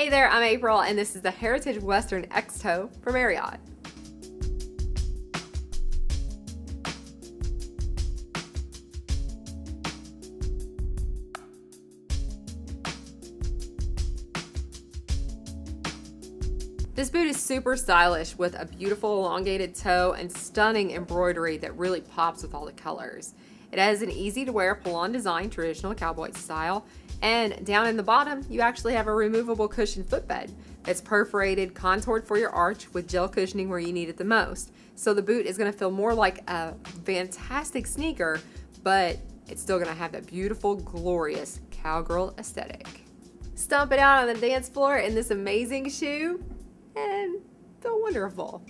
Hey there, I'm April, and this is the Heritage Western X-Toe from Ariat. This boot is super stylish with a beautiful elongated toe and stunning embroidery that really pops with all the colors. It has an easy to wear pull-on design, traditional cowboy style, and down in the bottom, you actually have a removable cushion footbed that's perforated, contoured for your arch with gel cushioning where you need it the most. So the boot is gonna feel more like a fantastic sneaker, but it's still gonna have that beautiful, glorious cowgirl aesthetic. Stomp it out on the dance floor in this amazing shoe and feel wonderful.